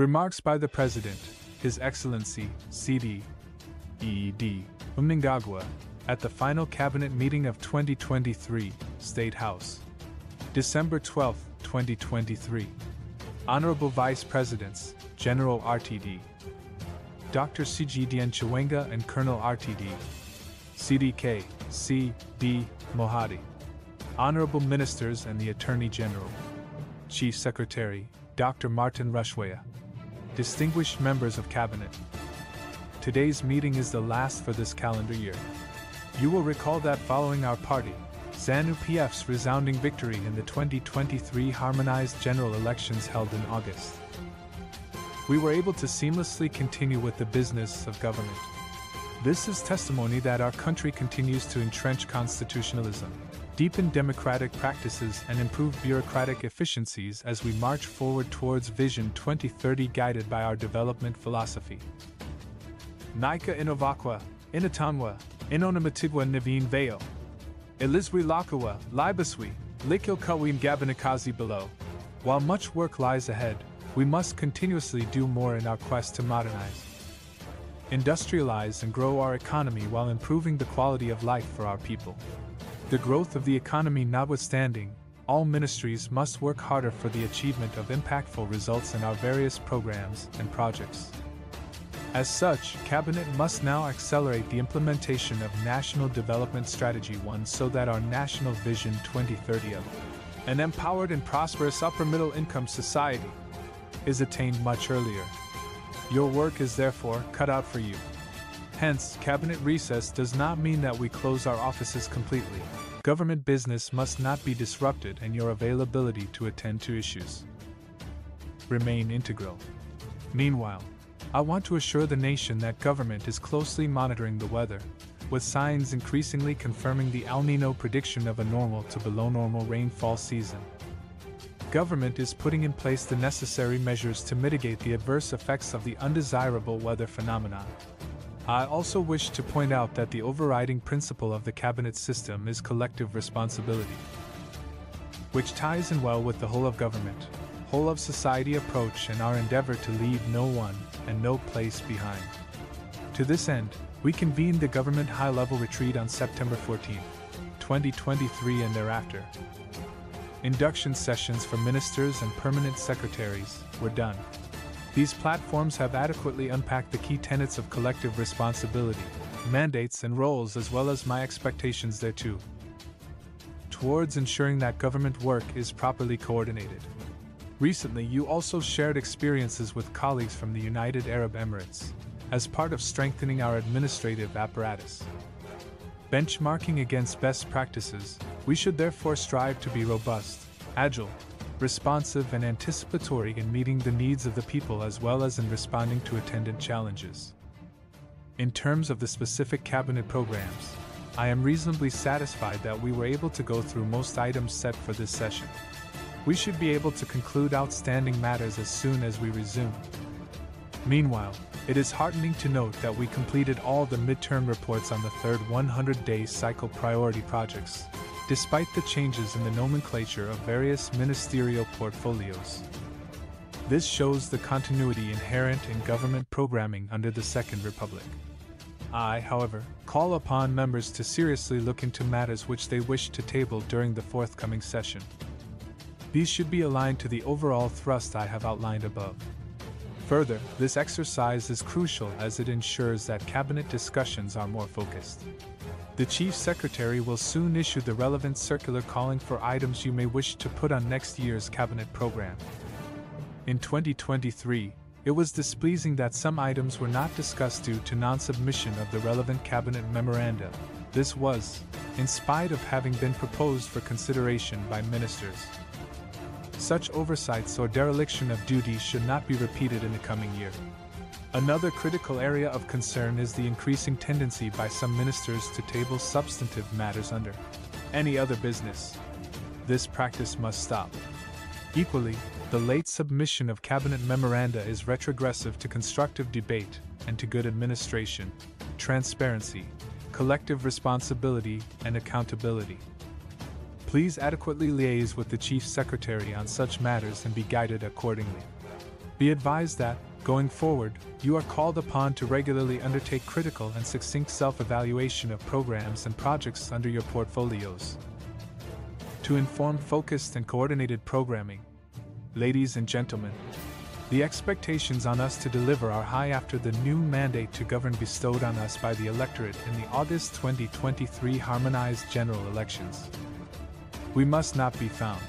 Remarks by the President, His Excellency, C.D. E.D. Mnangagwa, at the final Cabinet meeting of 2023, State House. December 12, 2023. Honorable Vice Presidents, General RTD. Dr. C.G. D.N. Chiwenga and Colonel RTD. CDK, C. D. Mohadi. Honorable Ministers and the Attorney General. Chief Secretary, Dr. Martin Rushwaya. Distinguished members of Cabinet. Today's meeting is the last for this calendar year. You will recall that following our party, ZANU PF's resounding victory in the 2023 harmonized general elections held in August, we were able to seamlessly continue with the business of government. This is testimony that our country continues to entrench constitutionalism, deepen democratic practices, and improve bureaucratic efficiencies as we march forward towards Vision 2030 guided by our development philosophy. Nika Inovakwa, Inatanwa, Inonamatigwa Naveen Veo. Elizwi Lakawa, Libaswi, Likil Kawin Gabanakazi below. While much work lies ahead, we must continuously do more in our quest to modernize, industrialize, and grow our economy while improving the quality of life for our people. The growth of the economy notwithstanding, all ministries must work harder for the achievement of impactful results in our various programs and projects. As such, Cabinet must now accelerate the implementation of National Development Strategy 1 so that our National Vision 2030 of an empowered and prosperous upper middle income society is attained much earlier. Your work is therefore cut out for you. Hence, cabinet recess does not mean that we close our offices completely. Government business must not be disrupted and your availability to attend to issues remain integral. Meanwhile, I want to assure the nation that government is closely monitoring the weather, with signs increasingly confirming the El Nino prediction of a normal to below normal rainfall season government is putting in place the necessary measures to mitigate the adverse effects of the undesirable weather phenomenon. I also wish to point out that the overriding principle of the cabinet system is collective responsibility, which ties in well with the whole of government, whole of society approach and our endeavor to leave no one and no place behind. To this end, we convened the government high level retreat on September 14, 2023 and thereafter, induction sessions for ministers and permanent secretaries were done. These platforms have adequately unpacked the key tenets of collective responsibility, mandates, and roles, as well as my expectations thereto. Towards ensuring that government work is properly coordinated. Recently, you also shared experiences with colleagues from the United Arab Emirates, as part of strengthening our administrative apparatus. Benchmarking against best practices, we should therefore strive to be robust, agile, responsive, and anticipatory in meeting the needs of the people as well as in responding to attendant challenges. In terms of the specific cabinet programs, I am reasonably satisfied that we were able to go through most items set for this session. We should be able to conclude outstanding matters as soon as we resume. Meanwhile, it is heartening to note that we completed all the midterm reports on the third 100 day cycle priority projects, despite the changes in the nomenclature of various ministerial portfolios. This shows the continuity inherent in government programming under the Second Republic. I, however, call upon members to seriously look into matters which they wish to table during the forthcoming session. These should be aligned to the overall thrust I have outlined above. Further, this exercise is crucial as it ensures that cabinet discussions are more focused. The Chief Secretary will soon issue the relevant circular calling for items you may wish to put on next year's cabinet program. In 2023, it was displeasing that some items were not discussed due to non submission of the relevant cabinet memoranda. This was, in spite of having been proposed for consideration by ministers. Such oversights or dereliction of duty should not be repeated in the coming year. Another critical area of concern is the increasing tendency by some ministers to table substantive matters under any other business. This practice must stop. Equally, the late submission of cabinet memoranda is retrogressive to constructive debate and to good administration, transparency, collective responsibility, and accountability. Please adequately liaise with the Chief Secretary on such matters and be guided accordingly. Be advised that, going forward, you are called upon to regularly undertake critical and succinct self evaluation of programs and projects under your portfolios. To inform focused and coordinated programming, ladies and gentlemen, the expectations on us to deliver are high after the new mandate to govern bestowed on us by the electorate in the August 2023 harmonized general elections. We must not be found,